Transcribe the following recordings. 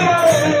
Thank you.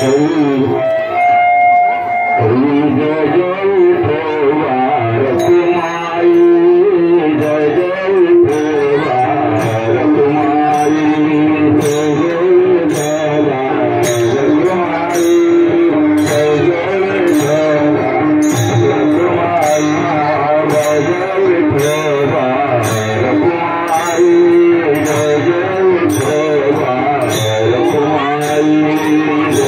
you. Thank you.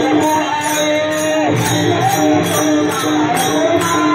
Thank you.